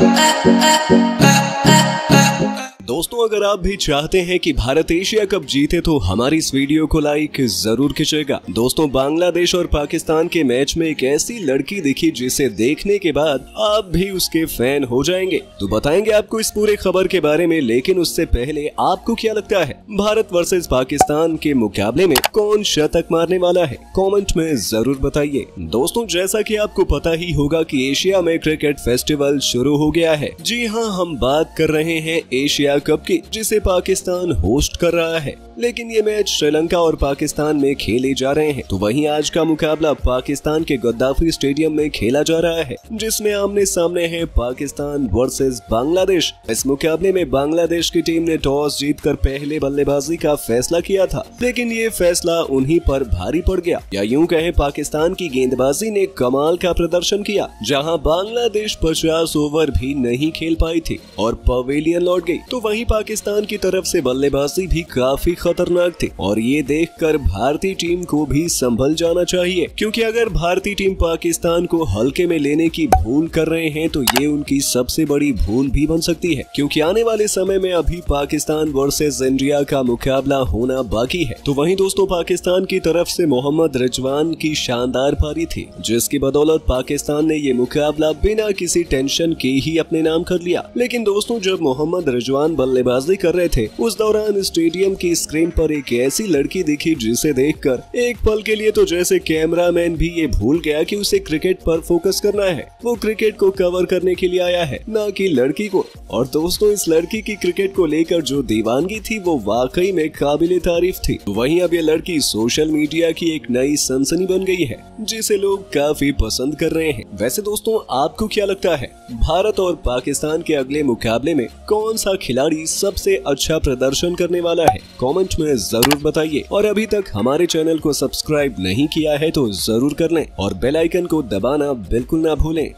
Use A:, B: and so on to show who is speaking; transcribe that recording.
A: ah, ah, ah. दोस्तों, अगर आप भी चाहते हैं कि भारत एशिया कप जीते तो हमारी इस वीडियो को लाइक ज़रूर खींचेगा दोस्तों, बांग्लादेश और पाकिस्तान के मैच में एक ऐसी लड़की दिखी जिसे देखने के बाद आप भी उसके फ़ैन हो जाएँगे। तो बताएँगे आपको इस पूरे खबर के बारे में, लेकिन उससे पहले आपको क्या लगता है? भारत वर्सेज पाकिस्तान के मुकाबले में कौन शतक मारने वाला है? कॉमेंट में ज़रूर बताइए। दोस्तों, जैसा की आपको पता ही होगा की एशिया में क्रिकेट फेस्टिवल शुरू हो गया है। जी हाँ हम बात कर रहे हैं एशिया कप की, जिसे पाकिस्तान होस्ट कर रहा है। लेकिन ये मैच श्रीलंका और पाकिस्तान में खेले जा रहे हैं। तो वहीं आज का मुकाबला पाकिस्तान के गद्दाफी स्टेडियम में खेला जा रहा है, जिसमें आमने सामने है पाकिस्तान वर्सेस बांग्लादेश। इस मुकाबले में बांग्लादेश की टीम ने टॉस जीतकर पहले बल्लेबाजी का फैसला किया था। लेकिन ये फैसला उन्हीं पर भारी पड़ गया। या यूँ कहे, पाकिस्तान की गेंदबाजी ने कमाल का प्रदर्शन किया, जहाँ बांग्लादेश पचास ओवर भी नहीं खेल पाई थी और पवेलियन लौट गई। तो वहीं पाकिस्तान की तरफ़ से बल्लेबाजी भी काफ़ी खतरनाक थी। और ये देखकर भारतीय टीम को भी संभल जाना चाहिए। क्योंकि अगर भारतीय टीम पाकिस्तान को हल्के में लेने की भूल कर रहे हैं तो ये उनकी सबसे बड़ी भूल भी बन सकती है। क्योंकि आने वाले समय में अभी पाकिस्तान वर्सेज इंडिया का मुकाबला होना बाकी है। तो वहीं दोस्तों, पाकिस्तान की तरफ़ से मोहम्मद रिजवान की शानदार पारी थी, जिसकी बदौलत पाकिस्तान ने ये मुकाबला बिना किसी टेंशन के ही अपने नाम कर लिया। लेकिन दोस्तों, जब मोहम्मद रिजवान बल्लेबाजी कर रहे थे। उस दौरान स्टेडियम की स्क्रीन पर एक ऐसी लड़की दिखी जिसे देखकर एक पल के लिए तो जैसे कैमरामैन भी ये भूल गया कि उसे क्रिकेट पर फोकस करना है। वो क्रिकेट को कवर करने के लिए आया है, न कि लड़की को। और दोस्तों, इस लड़की की क्रिकेट को लेकर जो दीवानगी थी, वो वाकई में काबिल तारीफ़ थी। वहीं अब ये लड़की सोशल मीडिया की एक नई सनसनी बन गई है, जिसे लोग काफ़ी पसंद कर रहे हैं। वैसे दोस्तों, आपको क्या लगता है, भारत और पाकिस्तान के अगले मुकाबले में कौन सा खिलाड़ी सबसे अच्छा प्रदर्शन करने वाला है। कमेंट में ज़रूर बताइए। और अभी तक हमारे चैनल को सब्सक्राइब नहीं किया है तो ज़रूर कर लें और बेल आइकन को दबाना बिल्कुल ना भूलें।